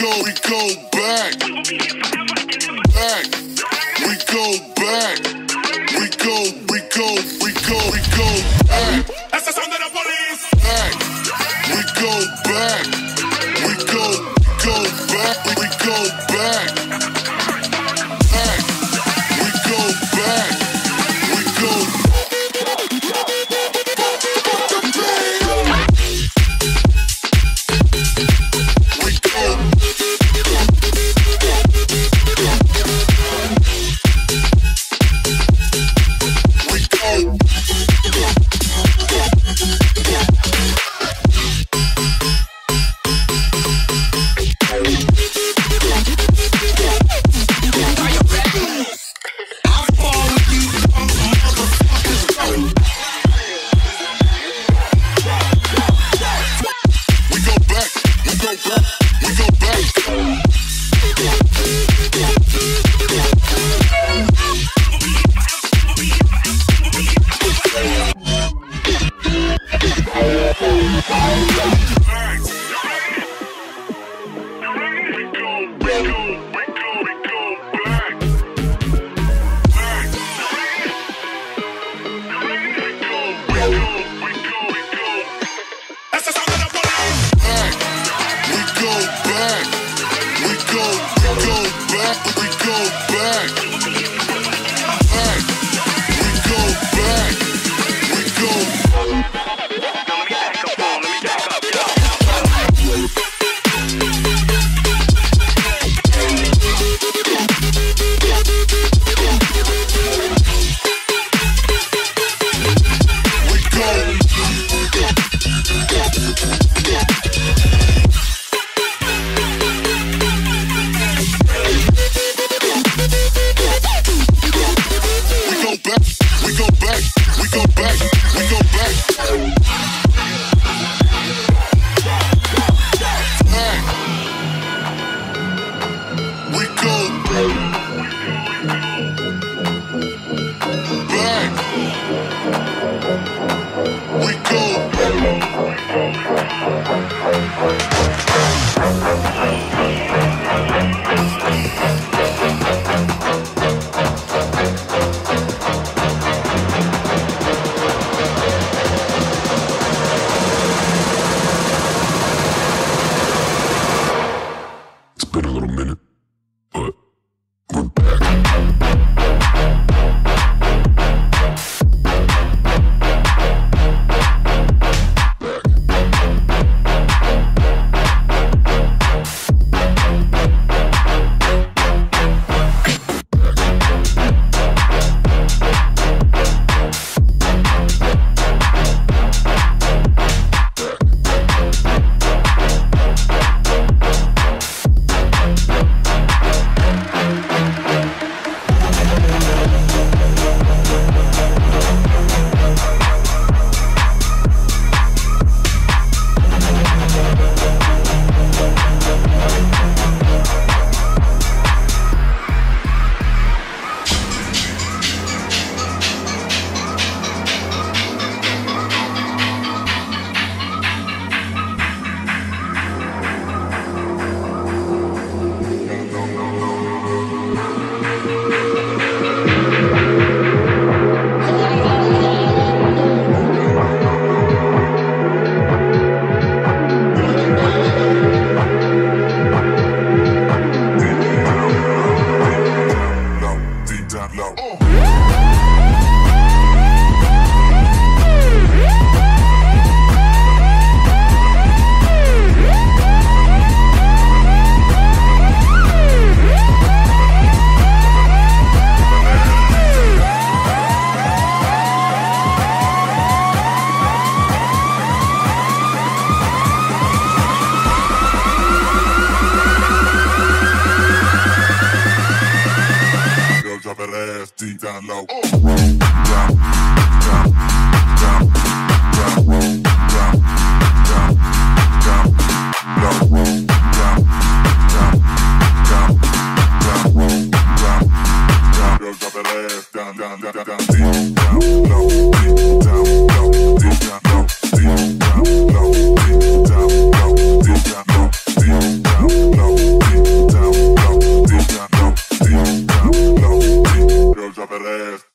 we go back. Back. We go back. left.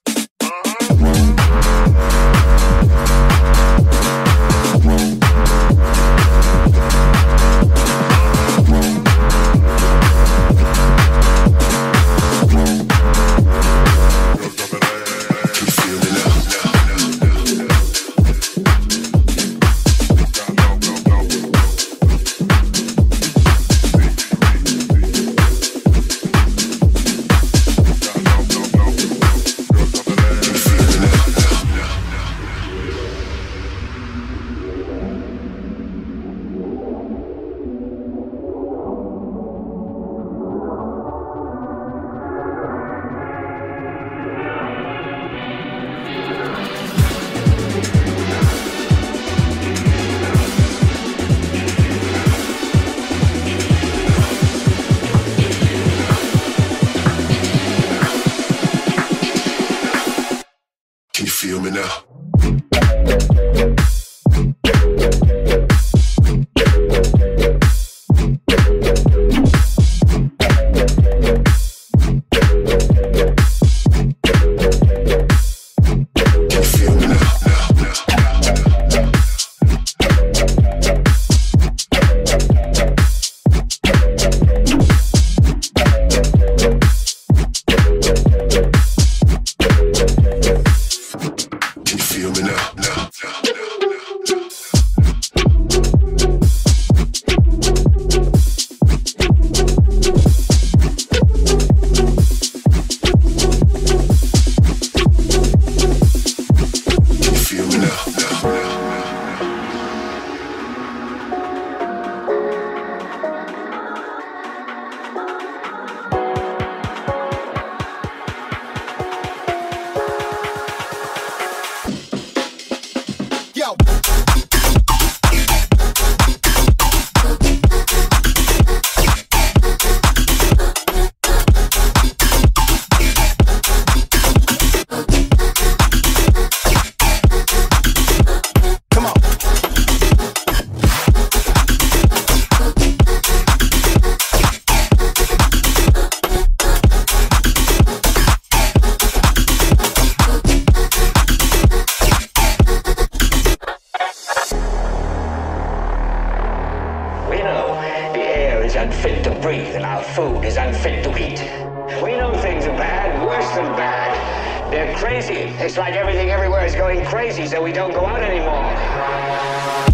Can you feel me now? bad. They're crazy. It's like everything everywhere is going crazy, so we don't go out anymore.